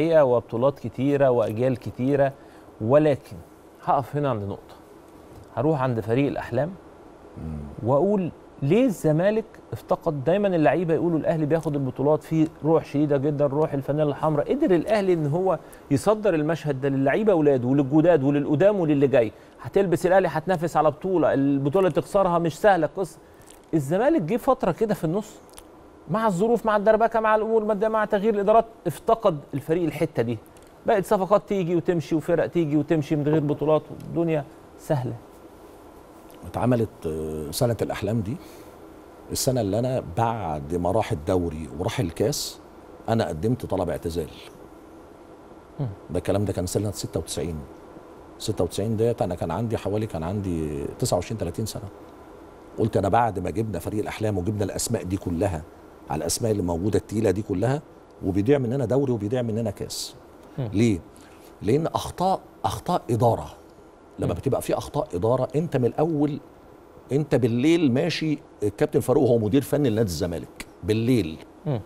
حقيقة وبطولات كتيرة وأجيال كتيرة ولكن هقف هنا عند نقطة. هروح عند فريق الأحلام وأقول ليه الزمالك افتقد دايما اللعيبة يقولوا الأهلي بياخد البطولات في روح شديدة جدا روح الفانيلا الحمراء. قدر الأهلي إن هو يصدر المشهد ده للعيبة أولاده وللجداد وللقدام وللي جاي. هتلبس الأهلي هتنافس على بطولة البطولة اللي تخسرها مش سهلة. قصة. الزمالك جه فترة كده في النص مع الظروف مع الدربكة مع الأمور الماديه مع تغيير الإدارات. افتقد الفريق الحتة دي. بقت صفقات تيجي وتمشي وفرق تيجي وتمشي من غير بطولات والدنيا سهلة. اتعملت آه، سنة الأحلام دي. السنة اللي أنا بعد ما راح الدوري وراح الكاس أنا قدمت طلب اعتزال. ده الكلام ده كان سنة 96 96 ديت أنا كان عندي حوالي كان عندي 29 30 سنة. قلت أنا بعد ما جبنا فريق الأحلام وجبنا الأسماء دي كلها على الأسماء اللي موجودة التقيلة دي كلها وبيضيع مننا دوري وبيضيع مننا كاس. ليه؟ لأن أخطاء أخطاء إدارة. لما بتبقى في أخطاء إدارة أنت من الأول أنت بالليل ماشي الكابتن فاروق هو مدير فني لنادي الزمالك بالليل. مم.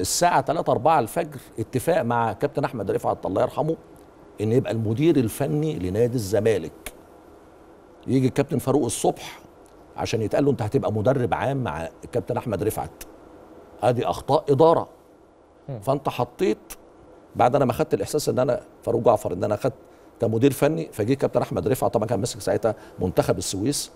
الساعة 3 4 الفجر اتفاق مع كابتن أحمد رفعت الله يرحمه إن يبقى المدير الفني لنادي الزمالك. يجي الكابتن فاروق الصبح عشان يتقال له انت هتبقى مدرب عام مع الكابتن احمد رفعت ادي اخطاء اداره فانت حطيت بعد أنا ما خدت الاحساس ان أنا فاروق جعفر ان أنا خدت كمدير فني فجه كابتن احمد رفعت طبعا كان ماسك ساعتها منتخب السويس.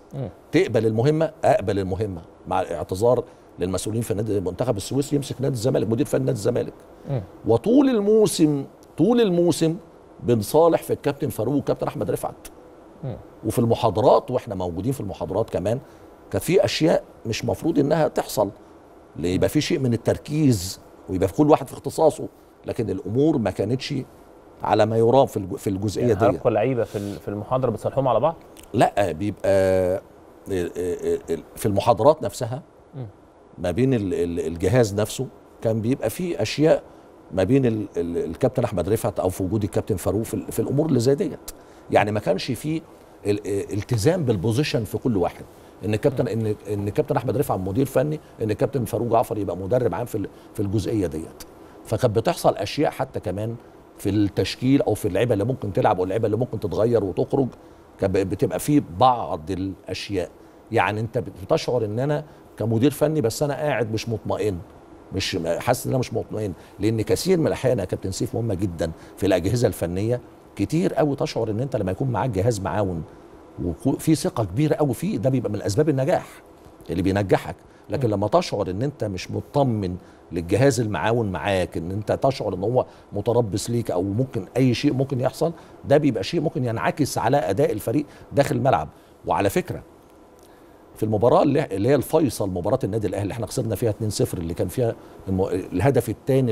تقبل المهمة أقبل المهمة مع الاعتذار للمسؤولين في نادي منتخب السويس يمسك نادي الزمالك مدير فني نادي الزمالك. وطول الموسم طول الموسم بنصالح في الكابتن فاروق والكابتن احمد رفعت. وفي المحاضرات وإحنا موجودين في المحاضرات كمان كانت في أشياء مش مفروض إنها تحصل. يبقى في شيء من التركيز ويبقى في كل واحد في اختصاصه لكن الأمور ما كانتش على ما يرام في في الجزئية يعني دي لعيبه في في المحاضرة بتصالحوهم على بعض؟ لا بيبقى في المحاضرات نفسها. ما بين ال- ال- الجهاز نفسه كان بيبقى في أشياء ما بين ال- ال- الكابتن أحمد رفعت أو في وجود الكابتن فاروق في الأمور اللي زي ديت. يعني ما كانش في ال- التزام بالبوزيشن في كل واحد. إن الكابتن ان إن الكابتن أحمد رفعت مدير فني إن الكابتن فاروق جعفر يبقى مدرب عام في في الجزئية ديت. فكانت بتحصل أشياء حتى كمان في التشكيل أو في اللعيبة اللي ممكن تلعب واللعيبة اللي ممكن تتغير وتخرج كان بتبقى في بعض الأشياء. يعني أنت بتشعر إن أنا كمدير فني بس أنا قاعد مش مطمئن مش حاسس إن أنا مش مطمئن. لأن كثير من الأحيان يا كابتن سيف مهمة جدا في الأجهزة الفنية كتير قوي تشعر إن أنت لما يكون معاك جهاز معاون وفي ثقة كبيرة قوي فيه ده بيبقى من أسباب النجاح اللي بينجحك. لكن لما تشعر إن أنت مش مطمن للجهاز المعاون معاك إن أنت تشعر إن هو متربص ليك أو ممكن أي شيء ممكن يحصل ده بيبقى شيء ممكن ينعكس على أداء الفريق داخل الملعب. وعلى فكرة في المباراة اللي هي الفيصل مباراة النادي الأهلي اللي إحنا خسرنا فيها 2-0 اللي كان فيها الهدف الثاني